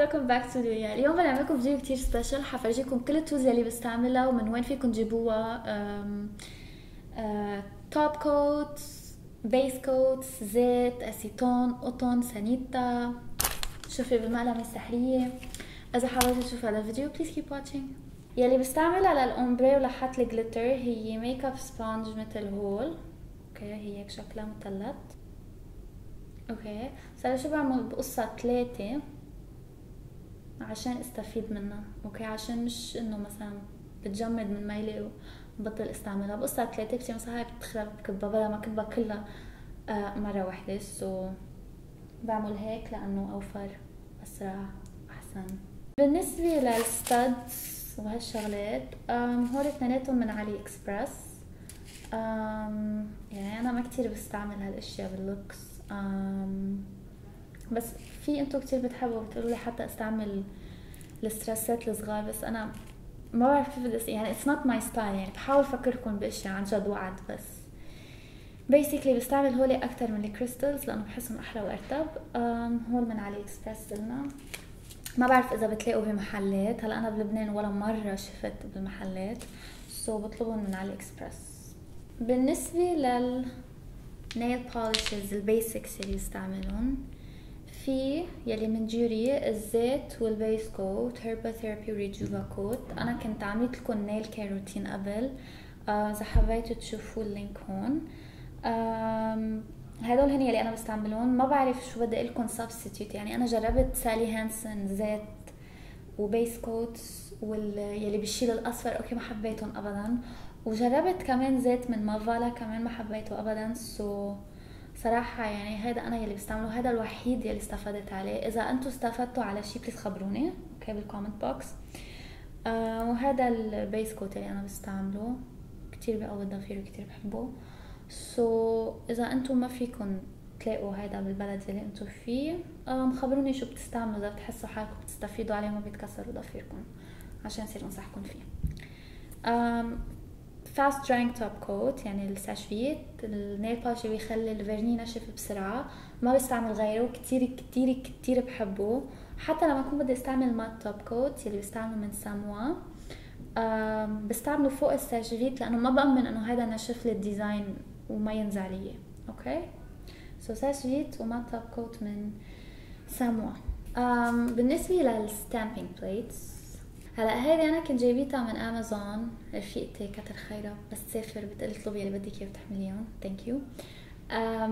Welcome back to دنيا اليوم بنعمل لكم فيديو كتير special حفرجيكم كل ال tools اللي بستعملها ومن وين فيكم تجيبوها top coat base coat زيت اسيتون قطن سانيتا. شو في بالمقلمة السحرية. إذا حابين تشوفوا هذا الفيديو please keep watching يلي بستعملها لل ombre ولحط ال glitter هي make up sponge مثل هول. okay هي هيك شكلها مثلث. okay صار شو بعمل؟ بقصها ثلاثة عشان استفيد منها okay؟ عشان مش إنه مثلا بتجمد من ميلي وبطل استعملها. ثلاثة بصير مثلا هاي بتخرب بكبها بدل ما كبها كلها آه مرة واحدة so بعمل هيك لأنه أوفر أسرع أحسن. بالنسبة لل studs وهالشغلات هول اثنيناتهم من AliExpress. يعني أنا ما كتير بستعمل هالأشياء بال looks. بس في انتو كتير بتحبوا بتقولوا لي حتى استعمل الستراسات الصغار بس أنا ما بعرف كيف بدي يعني it's not my style يعني بحاول أفكركم باشياء عن جد وعد بس basically بستعمل هولي أكثر من ال crystals لأنه بحسهم أحلى وأرتب. هول من AliExpress قلنا. ما بعرف إذا بتلاقوا بمحلات هلأ أنا بلبنان ولا مرة شفت بالمحلات so بطلبهم من AliExpress بالنسبة لل nail polishes ال basics اللي بستعملهم في يلي من Duri الزيت وال base coat Herba Therapy و Rejuvacote أنا كنت عملت لكم nail care routine قبل. آه، إذا حبيتوا تشوفوا ال link هون. هدول هن يلي أنا بستعملهم. ما بعرف شو بدي لكم substitute يعني أنا جربت Sally Hansen زيت و base coat واللي بيشيل الأصفر. okay ما حبيتهم ابدا. وجربت كمان زيت من Mavala كمان ما حبيته ابدا. so صراحة يعني هذا أنا يلي بستعمله هذا الوحيد يلي استفدت عليه. إذا أنتم استفدتوا على شيء please خبروني okay بال comment box آه وهذا ال base coat اللي أنا بستعمله كتير بقوي الضفير وكتير بحبه. so, إذا أنتم ما فيكم تلاقوا هذا بالبلد اللي أنتم فيه خبروني شو بتستعملوا إذا بتحسوا حالكم بتستفيدوا عليه وما بيتكسروا ضفيركم عشان يصير أنصحكم فيه. fast drying top coat يعني ال Seche Vite ال nail polish بيخلي ال vernis نشف بسرعة. ما بستعمل غيره كتير كتير كتير بحبه. حتى لما أكون بدي استعمل matte top coat اللي بستعمله من ساموا. بستعمله فوق ال Seche Vite لأنه ما بأمن إنه هذا نشف لي ال design وما ينزع لي. okay؟ so Seche Vite و matte top coat من ساموا. بالنسبة لل stamping plates هلا هيدي أنا كنت جايبيتها من امازون رفيقتي كتر خيرها. بس تسافر بتقلي اطلبي اللي بدك اياه بتحمليهم thank you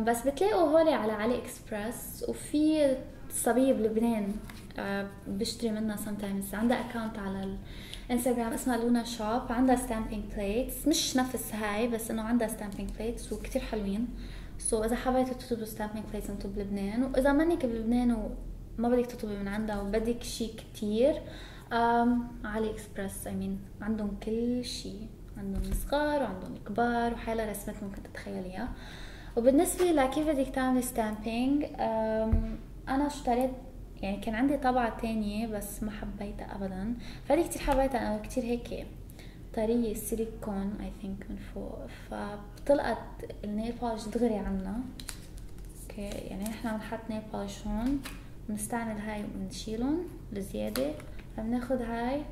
بس بتلاقوا هولي على AliExpress وفي صبيه بلبنان بشتري منها sometimes. عندها account على الانستغرام اسمها Luna Shop عندها stamping plates مش نفس هاي بس إنه عندها stamping plates وكتير حلوين. so, إذا حبيتوا تطلبوا stamping plates أنتم بلبنان وإذا منك بلبنان وما بدك تطلبي من عندها وبدك شي كتير AliExpress I mean عندهم كل شيء. عندهم صغار وعندهم كبار وحالة رسمات ممكن تتخيليها. وبالنسبة لكيف بدك تعملي stamping أنا اشتريت يعني كان عندي طبعة تانية بس ما حبيتها ابدا. فهذه كتير حبيتها أنا كتير هيك طرية سيليكون I think من فوق. فتلقط ال nail polish دغري عنا. okay يعني نحن بنحط nail polish هون. بنستعمل هاي وبنشيلهم الزيادة فبناخد هاي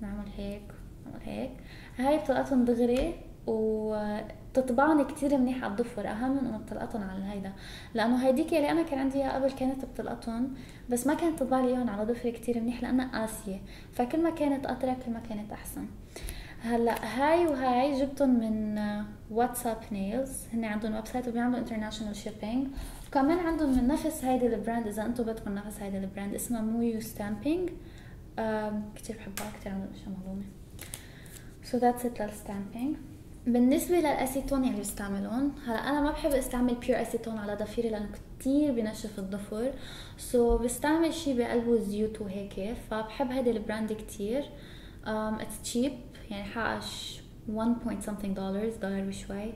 نعمل هيك نعمل هيك. هاي بتلقطهم دغري وتطبعن كتير منيح على الضفر. أهم من إنه بتلقطهم على هيدا لأنه هيديك اللي أنا كان عندي إياها قبل كانت بتلقطهم بس ما كانت تطبع لي إياهم على ضفري كتير منيح لأنها قاسية. فكل ما كانت اطرى كل ما كانت أحسن. هلأ هاي وهاي جبتهم من What's Up Nails. هن عندهم website وبيعملوا international shipping وكمان عندهم من نفس هيدي ال brand إذا أنتم بدكم نفس هيدي ال brand اسمها MoYou stamping. كتير بحبها كتير عندهم اشياء مهضومة so that's it لل stamping بالنسبة للأسيتون اللي بستعملهم. هلا أنا ما بحب أستعمل pure acetone على ضفيري لأنه كتير بنشف الضفر so, بستعمل شي بقلبه زيوت وهيك فبحب هيدي ال brand كتير. Um, cheap يعني حقش 1 point something dollars دولار وشوي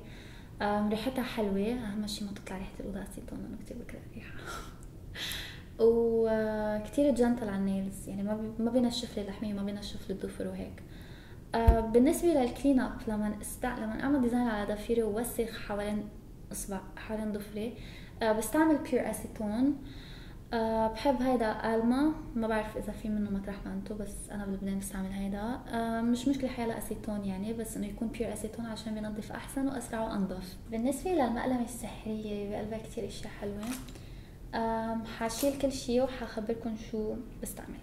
um, ريحتها حلوة أهم شي ما تطلع ريحة الأوضة أسيتون لأنه كتير بكره الريحة وكتير gentle على ال nails يعني ما ما بينشف لي لحمية ما بينشف لي الضفر وهيك. آه بالنسبة لل clean up لما استع... لما أعمل design على ضفيري ووسخ حوالين أصبع حوالين ضفري آه بستعمل pure acetone أه بحب هيدا ألما ما بعرف إذا في منه مطرح ما انتو بس أنا بلبنان بستعمل هيدا. مش مشكلة حيلا اسيتون يعني بس إنه يكون pure acetone عشان بينظف أحسن واسرع وانظف بالنسبة للمقلمة السحرية بقلبها كتير اشياء حلوة. حاشيل كل شي وحخبركم شو بستعمل.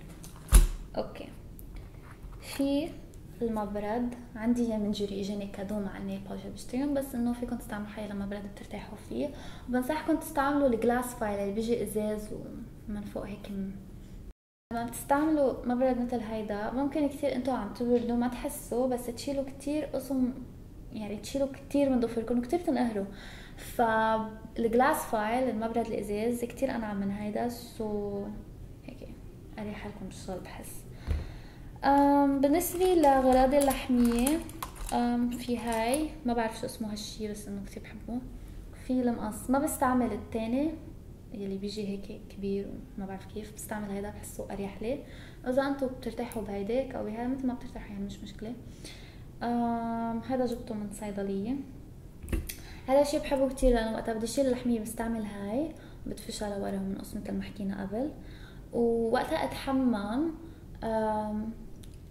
okay. في المبرد عندي من جوري إجاني cadeau مع ال nail بشتريهم بس إنه فيكم تستعملوا حيلا مبرد بترتاحوا فيه. وبنصحكم تستعملوا ال glass file اللي بيجي إزاز ومن فوق هيك لما بتستعملوا مبرد مثل هيدا. ممكن كثير إنتو عم تبردوا ما تحسوا بس تشيلوا كثير قسم يعني تشيلوا كثير من ضفركم وكثير تنقهروا. فال glass file المبرد الإزاز كثير أنعم من هيدا so هيك أريح لكم بالشغل بحس. بالنسبة لغراضي اللحمية في هاي ما بعرف شو اسمه هالشي بس إنه كتير بحبه. في المقص ما بستعمل التاني يلي بيجي هيك كبير وما بعرف كيف بستعمل هيدا بحسه أريح لي. إذا أنتم بترتاحوا بهيداك أو بهاي مثل ما بترتاحوا يعني مش مشكلة. هذا جبته من صيدلية. هذا الشيء بحبه كتير لأنه وقتها بدي أشيل اللحمية بستعمل هاي. بدفشها لورا من قص مثل ما حكينا قبل. ووقتها أتحمم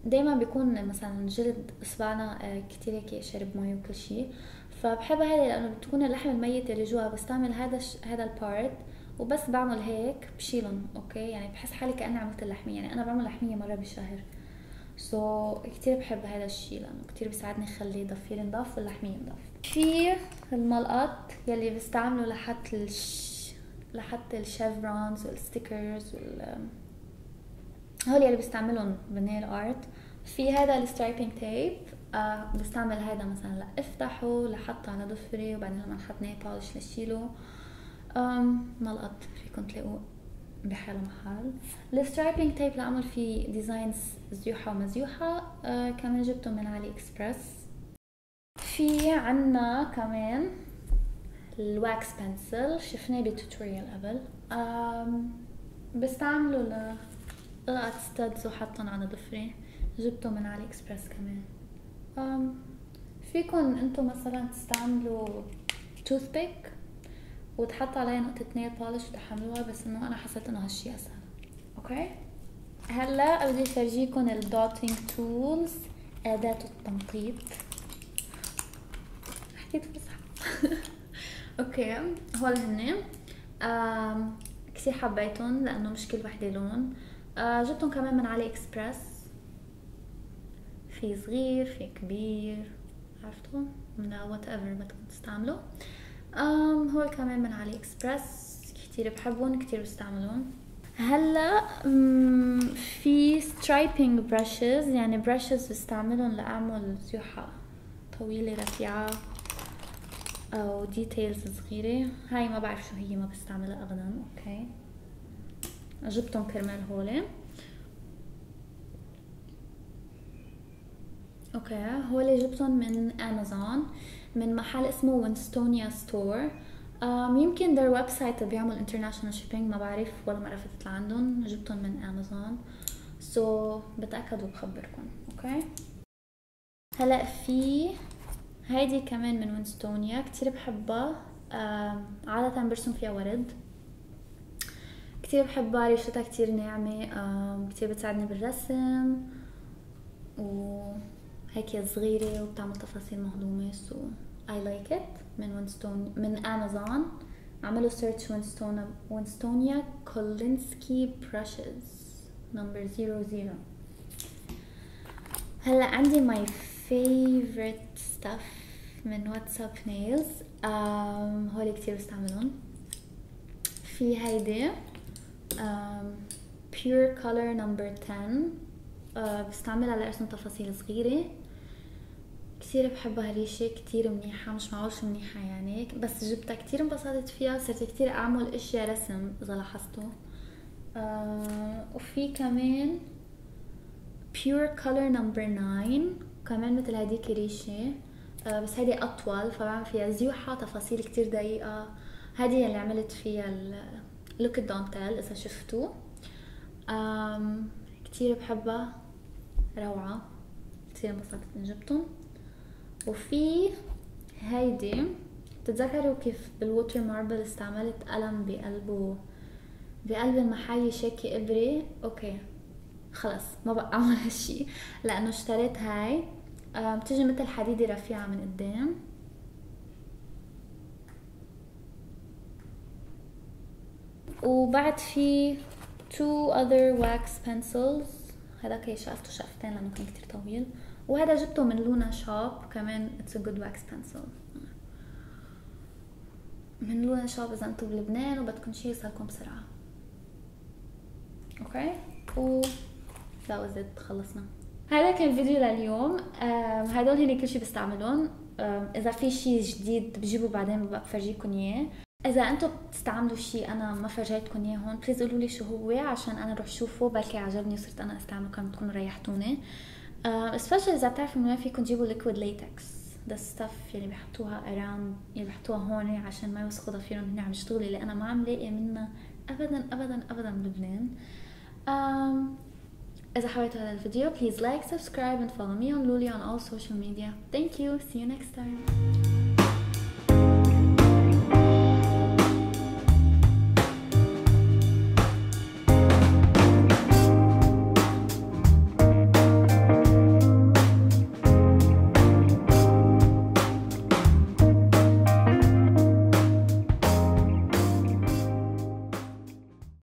دايما بيكون مثلا جلد إصبعنا آه، كتير هيك شرب مي وكل شيء. فبحب هذا لأنه بتكون اللحم الميت اللي جوا بستعمل هذا. هذا ال part وبس بعمل هيك بشيلهم okay؟ يعني بحس حالي كأني عملت اللحمية. يعني أنا بعمل لحمية مرة بالشهر. so, كتير بحب هذا الشيء لأنه كتير بيساعدني يخلي ضفيري نضاف واللحميه نضاف في الملقط يلي لحتى الش... لحتى ال chevrons وال stickers وال هول اللي بستعملهم بال nail art. في هذا ال striping tape آه بستعمل هذا مثلا لأفتحه لحطه على ضفري وبعدين لما نحط nail polish لشيله. ملقط فيكم تلاقوه بحاله محل. ال striping tape لاعمل فيه designs زيوحة ومزيوحة. آه كمان جبته من AliExpress. في عنا كمان ال wax pencil شفناه ب tutorial قبل. بستعمله طلعت studs وحطن على ضفري. جبته من AliExpress كمان فيكن انتو مثلا تستعملوا toothpick وتحط عليها نقطة nail polish وتحملوها بس إنه أنا حسيت إنه هالشي أسهل. okay؟ هلأ بدي افرجيكم ال dotting tools أداة التنقيط. حكيت فصحى okay هول هن كثير حبيتهم لأنه مش كل وحدة لون. جبتهم كمان من AliExpress. في صغير في كبير عرفتوا؟ من whatever بدكم تستعملوا. um, هول كمان من AliExpress. كتير بحبهم كتير بستعملون هلأ في striping brushes يعني brushes بستعملهم لأعمل زيوحة طويلة رفيعة أو details صغيرة. هاي ما بعرف شو هي ما بستعملها ابدا. okay. جبتهم كرمال هولي okay هولي جبتهم من امازون من محل اسمه Winstonia Store يمكن their website بيعمل international shipping ما بعرف ولا مرة فتت لعندهم. جبتهم من امازون so, بتاكد وبخبركم okay. هلأ في هيدي كمان من Winstonia كتير بحبها. عادة برسم فيها ورد. كتير بحبها ريشتها كتير ناعمة. كتير بتساعدني بالرسم. وهيك صغيرة وبتعمل تفاصيل مهضومة. so I like it من Winstonia من امازون عملوا search Winstonia Winstonia Kolinsky brushes number zero zero هلا عندي my favorite stuff من What's Up Nails هولي كتير بستعملهم. في هيدي um, Pure Color Number 10 uh, بستعملها لارسم تفاصيل صغيرة. كتير بحبها هالريشة كتير منيحة مش معقول شو منيحة يعني. بس جبتها كتير انبسطت فيها صرت كتير أعمل إشياء رسم إذا لاحظتوا. Uh, وفي كمان Pure Color Number 9 كمان مثل هديك ريشة uh, بس هيدي أطول فبعمل فيها زيوحة تفاصيل كتير دقيقة. هذه اللي عملت فيها look الدانتيل إذا شفتوه كتير بحبها. روعة. كتير انبسطت ان جبتهم. وفي هيدي بتتذكروا كيف بال water marble استعملت قلم بقلبه بقلب المحل شاكي إبري؟ أوكي. خلص ما بقى اعمل هالشي لأنه اشتريت هاي. بتجي مثل حديدة رفيعة من قدام. وبعد في two other wax pencils. هذاك شقفته شقفتين لأنه كان كتير طويل. وهذا جبته من لونا شوب. كمان it's a good wax pencil. من لونا شوب إذا أنتم بلبنان وبدكم شي يوصلكم بسرعة. okay و that was it خلصنا. هذا كان الفيديو لليوم. هدول هني كل شي بستعملهم. إذا في شي جديد بجيبه بعدين بفرجيكم إياه. إذا أنتم بتستعملوا شيء أنا ما فرجيتكم إياه هون please قولوا لي شو هو عشان أنا أروح شوفه. بلكي عجبني وصرت أنا أستعمله كمان تكونوا ريحتوني. especially إذا بتعرفوا من وين فيكم تجيبوا liquid latex the stuff يلي بحطوها around يلي بحطوها هون عشان ما يوسخوا ضفيرهم هنا عم يشتغلوا اللي أنا ما عم لاقي منها ابدا ابدا ابدا بلبنان إذا حبيتوا هذا الفيديو please like subscribe and follow me on Luli on all social media thank you see you next time